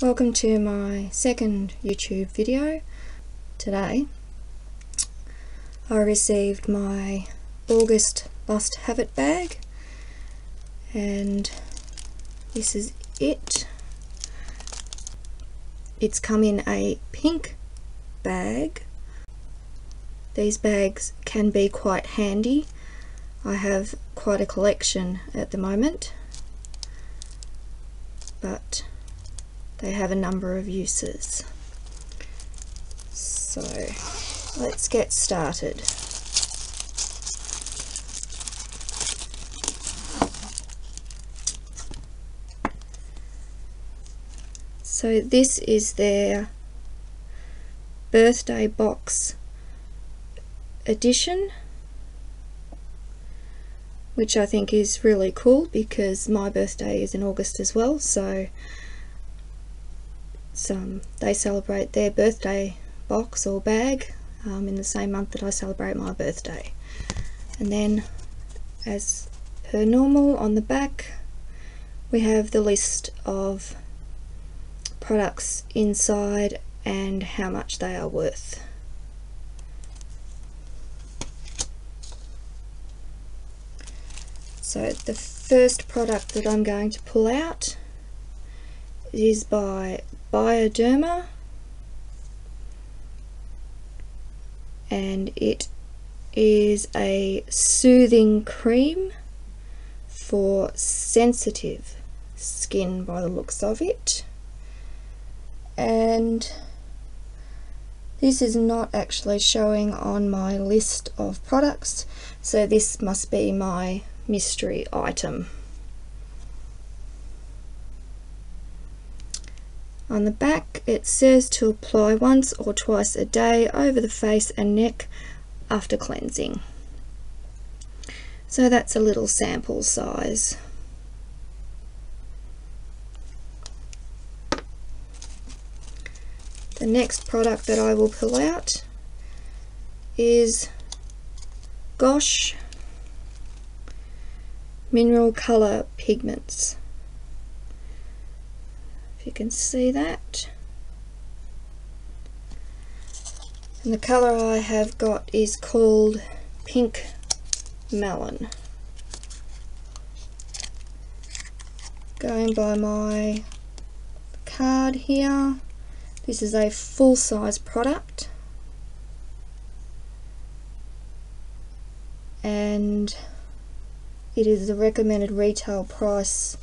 Welcome to my second YouTube video. Today I received my August Lust Have It bag and this is it. It's come in a pink bag. These bags can be quite handy. I have quite a collection at the moment but they have a number of uses. So let's get started. So this is their birthday box edition which I think is really cool because my birthday is in August as well so some they celebrate their birthday box or bag um, in the same month that I celebrate my birthday. And then as per normal on the back we have the list of products inside and how much they are worth. So the first product that I'm going to pull out is by Bioderma and it is a soothing cream for sensitive skin by the looks of it and this is not actually showing on my list of products so this must be my mystery item. On the back it says to apply once or twice a day over the face and neck after cleansing. So that's a little sample size. The next product that I will pull out is Gosh mineral color pigments you can see that. And the color I have got is called pink melon. Going by my card here. This is a full-size product. And it is the recommended retail price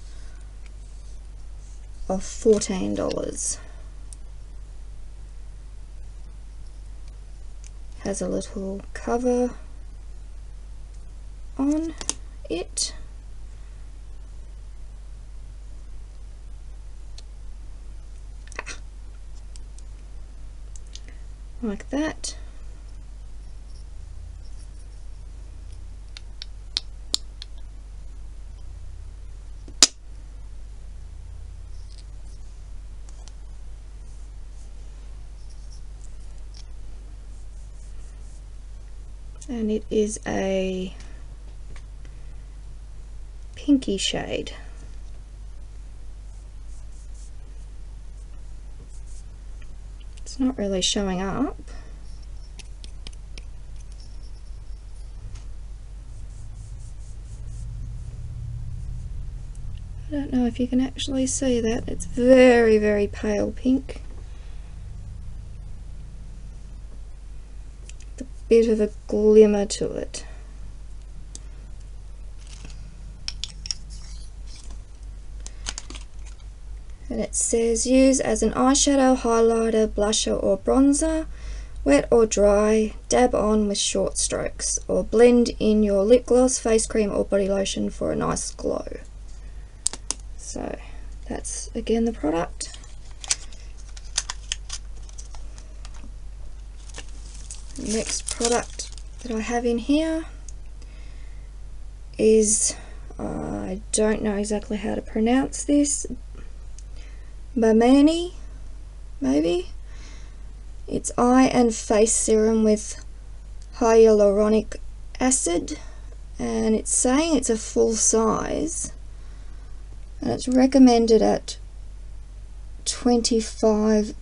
of $14 has a little cover on it. Ah. Like that and it is a pinky shade. It's not really showing up. I don't know if you can actually see that. It's very very pale pink bit of a glimmer to it. And it says use as an eyeshadow, highlighter, blusher or bronzer, wet or dry, dab on with short strokes, or blend in your lip gloss, face cream or body lotion for a nice glow. So that's again the product. Next product that I have in here is uh, I don't know exactly how to pronounce this Bamani maybe it's eye and face serum with hyaluronic acid and it's saying it's a full size and it's recommended at $25.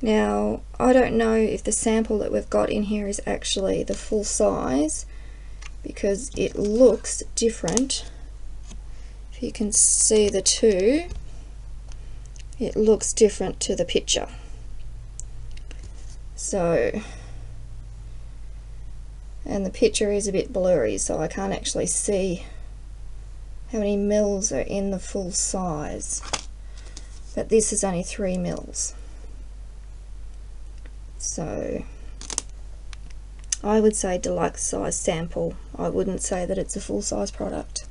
Now, I don't know if the sample that we've got in here is actually the full size because it looks different. If you can see the two, it looks different to the picture. So, and the picture is a bit blurry so I can't actually see how many mils are in the full size. But this is only three mils. So I would say deluxe size sample. I wouldn't say that it's a full size product.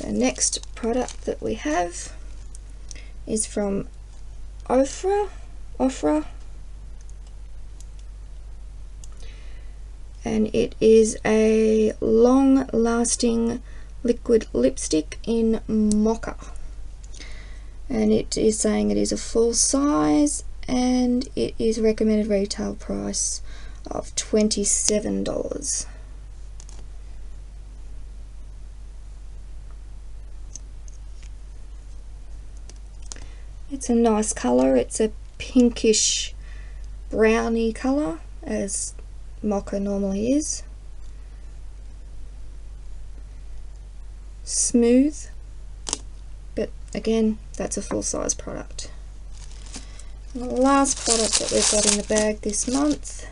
The next product that we have is from Ofra, Ofra, and it is a long lasting liquid lipstick in mocha and it is saying it is a full size and it is recommended retail price of $27 it's a nice color it's a pinkish browny color as mocha normally is. Smooth again that's a full-size product. And the last product that we've got in the bag this month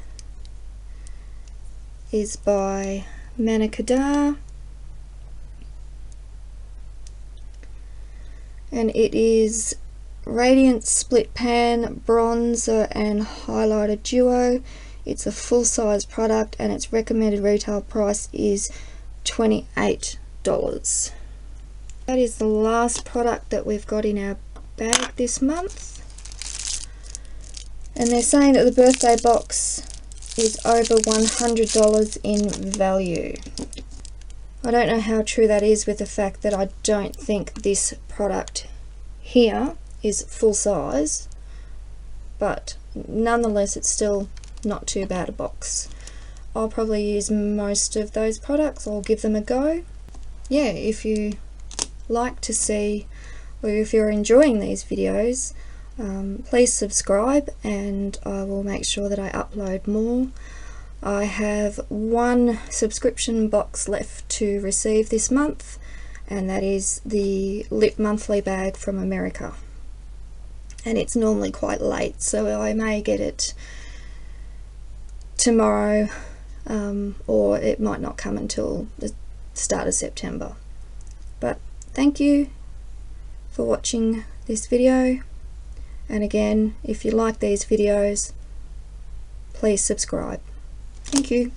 is by Manna Kadar. And it is Radiant Split Pan Bronzer and Highlighter Duo. It's a full-size product and its recommended retail price is $28 that is the last product that we've got in our bag this month. And they're saying that the birthday box is over $100 in value. I don't know how true that is with the fact that I don't think this product here is full size but nonetheless it's still not too bad a box. I'll probably use most of those products, I'll give them a go. Yeah, if you like to see or if you're enjoying these videos um, please subscribe and I will make sure that I upload more. I have one subscription box left to receive this month and that is the Lip Monthly bag from America and it's normally quite late so I may get it tomorrow um, or it might not come until the start of September but Thank you for watching this video and again if you like these videos please subscribe. Thank you.